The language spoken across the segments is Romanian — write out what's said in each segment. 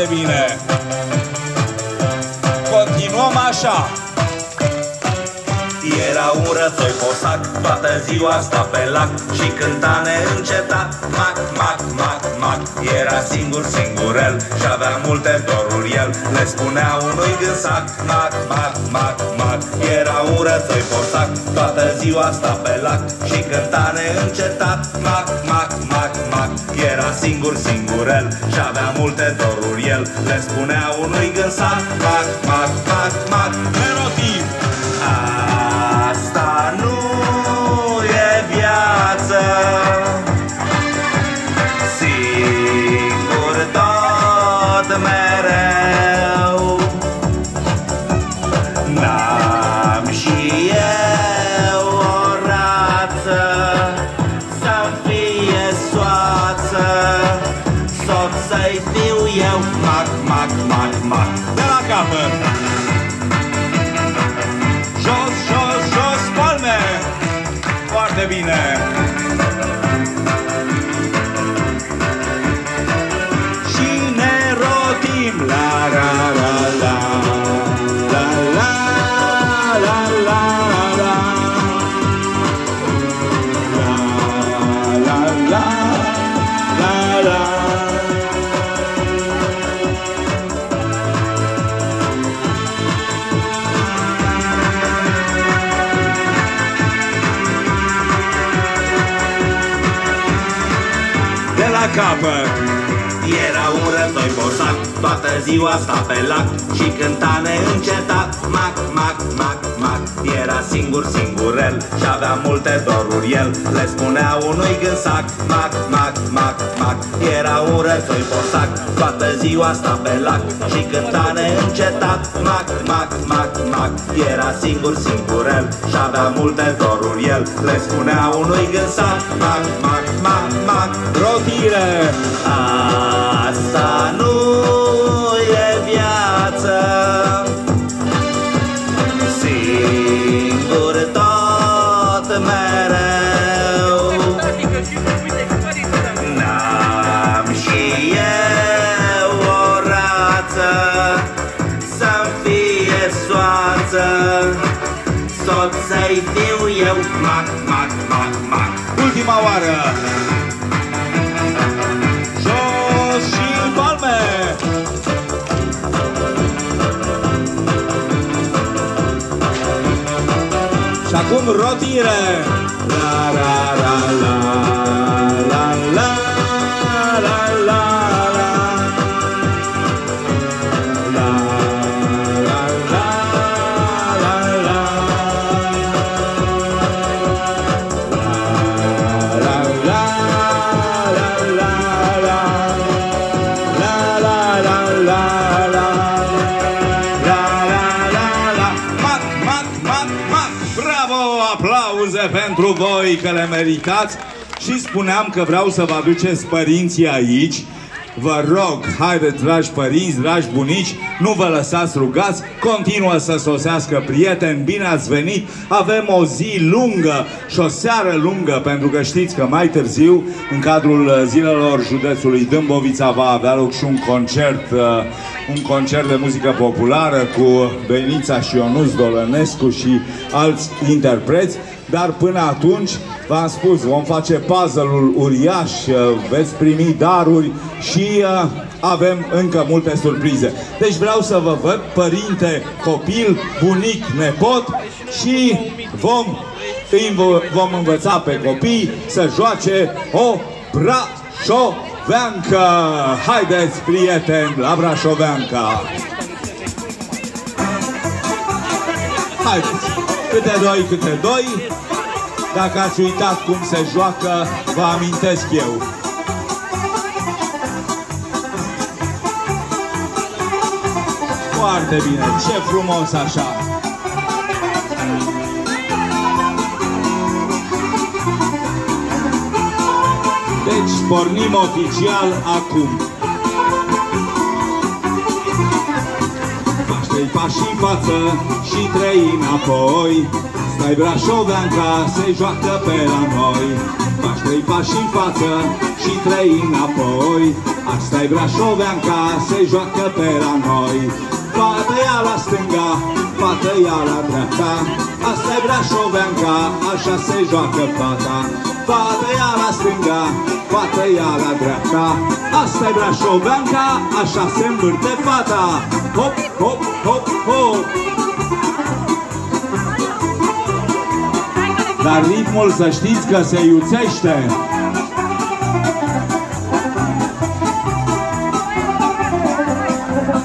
Foarte bine! Continuăm așa! Era un rățoi posac, toată ziua sta pe lac Și cânta neîncetat, mac, mac, mac, mac Era singur, singurel și avea multe doruri el Le spunea unui gânsac, mac, mac, mac, mac Era un rățoi posac, toată ziua sta pe lac Și cânta neîncetat, mac, mac, mac, mac Era singur, singurel și avea multe doruri el Le spunea unui gânsac, mac, mac, mac, mac Melodim! Asta Singur tot mereu N-am și eu o rață Să-mi fie soață Soț să-i fiu eu Mac, mac, mac, mac De la capăt! Jos, jos, jos, palme! Foarte bine! Toată ziua sta pe lac Și cânta neîncetat, mac, mac, mac, mac Era singur, singurel și avea multe doruri el. Le spunea unui gânsac, mac, mac, mac, mac Era un război bosac, toată ziua sta pe lac Și cânta neîncetat, mac, mac, mac, mac Era singur, singurel și avea multe doruri el. Le spunea unui gânsac, mac, mac, mac, mac. Rotire! Asta Mac, mac, mac, mac Ultima oară! Jos și palme! Și acum rotire! La la la la la pentru voi că le meritați. Și spuneam că vreau să vă aduceți părinții aici. Vă rog, haideți, dragi părinți, dragi bunici, nu vă lăsați rugați, continuă să sosească prieteni, bine ați venit, avem o zi lungă și o seară lungă, pentru că știți că mai târziu, în cadrul zilelor județului Dâmbovița, va avea loc și un concert, uh, un concert de muzică populară cu Benița și Ionuț Dolănescu și alți interpreți, dar până atunci, v-am spus, vom face puzzle-ul uriaș, uh, veți primi daruri și uh, avem încă multe surprize. Deci vreau să vă văd, părinte, copil, bunic, nepot și vom, îi învă- vom învăța pe copii să joace o brașoveancă. Haideți, prieteni, la brașoveanca! Haideți, câte doi, câte doi. Dacă ați uitat cum se joacă, vă amintesc eu. Foarte bine, ce frumos așa! Deci pornim oficial acum. Pași trei pași în față și trei înapoi Asta-i Brașoveanca, se joacă pe la noi. Faci trei pași în față și trei înapoi Asta-i Brașoveanca, se joacă pe la noi. Fată ia la stânga, fată ia la dreapta. Asta-i Brașoveanca, așa se joacă fata. Fată ia la stânga, fată ia la dreapta. Asta-i Brașoveanca, așa se învârte fata Hop, hop, hop, hop Dar ritmul să știți că se iuțește.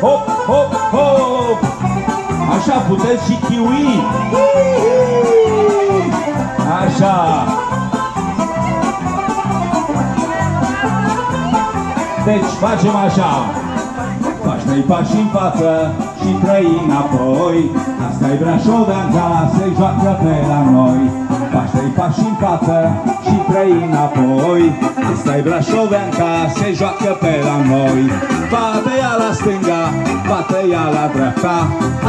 Hop, hop, hop! Așa puteți și chiui. Așa. Deci facem așa. Faci trei pași în față și trei înapoi. Asta-i Brașoveanca, se joacă pe la noi. Faci trei pași în față și trei înapoi. Asta-i Brașoveanca, se joacă pe la noi. Fată ia la stânga, fată ia la dreapta.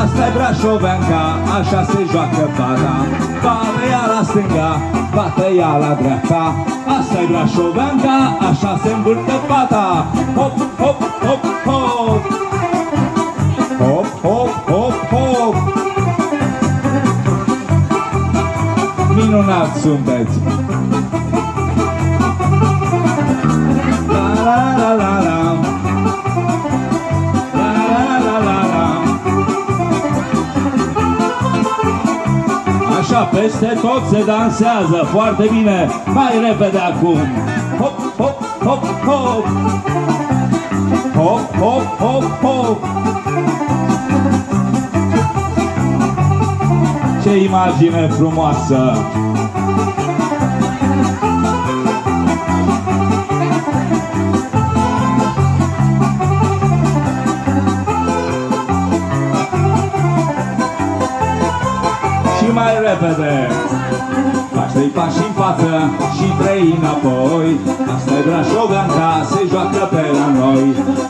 Asta-i Brașoveanca, așa se joacă fata Fată ia la stânga, fată ia la dreapta. Asta-i Brașoveanca, așa se învârtă fata Hop, hop, hop, hop Hop, minunat sunteți! La la la la la La la la la la Așa, peste tot se dansează foarte bine. Mai repede acum. Hop, hop, hop, hop. Hop, hop, hop, hop. Ce imagine frumoasă! Și mai repede! Faci trei pași în față și trei înapoi Asta-i Brașoveanca, se joacă pe la noi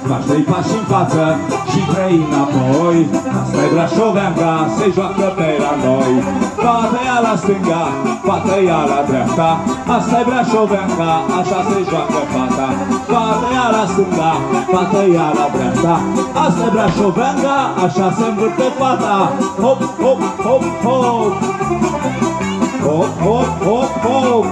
Faci trei pași în față și trei înapoi. Asta-i Brașoveanca, se joacă pe la noi. Fată ia la stânga, fată ia la dreapta. Asta-i Brașoveanca, așa se joacă fata. Fată ia la stânga, fată ia la dreapta. Asta-i Brașoveanca, așa se învârte fata. Hop, hop, hop, hop. Hop, hop, hop, hop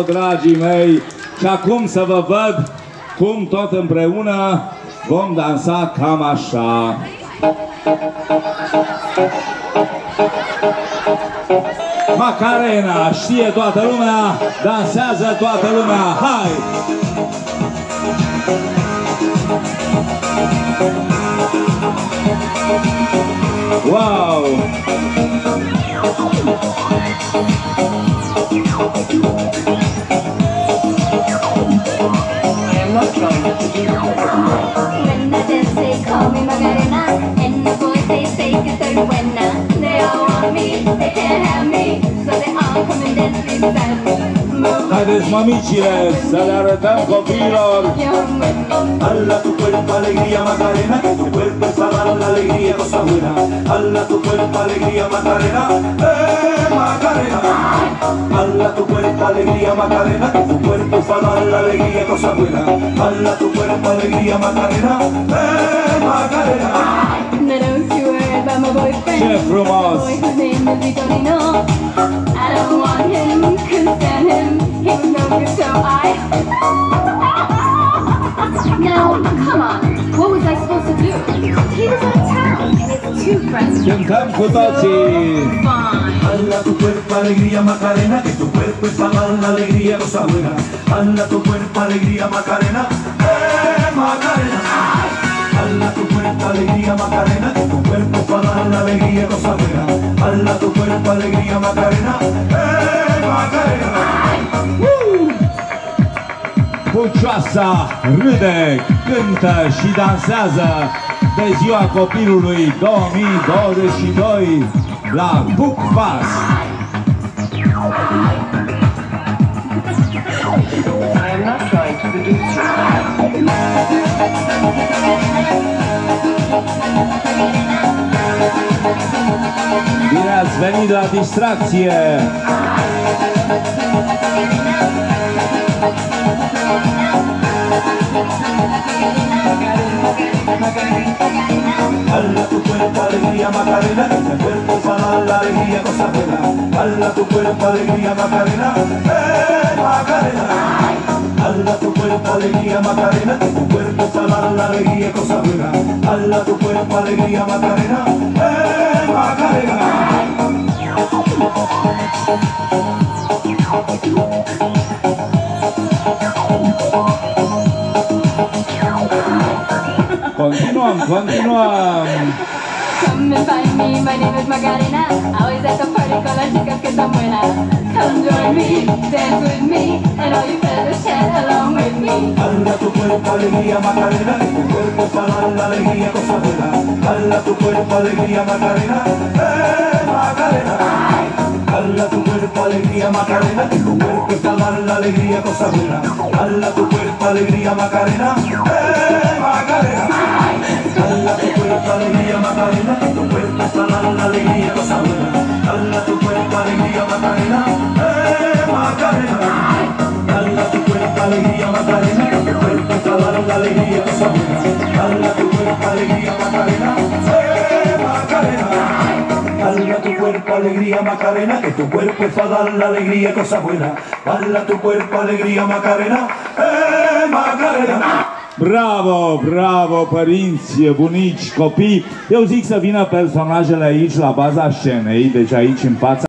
bravo, dragii mei Și acum să vă văd cum tot împreună vom dansa cam așa Macarena, știe toată lumea, dansează toată lumea, hai! Wow! Le arătăm copiilor! your way Hala tu cuerpo, alegría, Macarena, que tu cuerpo es para la alegría, cosa buena. Hala tu cuerpo, alegría, Macarena, eh, Macarena. Hala tu cuerpo, alegría, Macarena, que tu cuerpo es para la alegría, cosa buena. Hala tu cuerpo, alegría, Macarena, eh, Macarena. Now don't you worry about my boyfriend Ce frumos! Boy whose name is Vitorino toții! Hala tu cuerpo alegría Macarena, que tu cuerpo es para la alegría, cosa buena. Hala tu cuerpo alegría Macarena, eh Macarena. Hala tu cuerpo alegría Macarena, que tu cuerpo para la alegría, cosa buena. Hala tu cuerpo alegría Macarena, eh Macarena. Pucioasa râde, cântă și dansează de ziua copilului 2022 la Bucfas. Și am not trying to seduce you. Bine ați venit la distracție! Hala tu cuerpo alegría Macarena, tu cuerpo para la alegría, cosa buena. Hala tu cuerpo alegría Macarena, eh Macarena. Hala tu cuerpo alegría Macarena, tu cuerpo para la alegría, cosa buena. Hala tu cuerpo alegría Macarena, eh Macarena. Continuăm, continuăm! Come and find me, my name is Macarena. Always at the party con las chicas que están buenas. Come join me, dance with me, and all you fellas chat along with me. Hala tu cuerpo alegría Macarena, tu cuerpo es para la alegría, cosa buena. Hala tu cuerpo alegría Macarena, eh Macarena. Hala tu cuerpo alegría Macarena, tu cuerpo es para dar la alegría, cosa buena. Hala tu cuerpo alegría Macarena, eh Macarena. Tu cuerpo alegría Macarena, tu cuerpo dar la alegría, cosa buena. Hala tu cuerpo alegría Macarena, eh Macarena. Hala tu cuerpo alegría Macarena, tu cuerpo dar la alegría, cosa buena. Hala tu cuerpo alegría Macarena, eh Macarena. Hala tu cuerpo alegría Macarena, que tu cuerpo es para dar la alegría, cosa buena. Hala tu cuerpo alegría Macarena, eh Macarena. Bravo, bravo, părinți, bunici, copii! Eu zic să vină personajele aici la baza scenei, deci aici în fața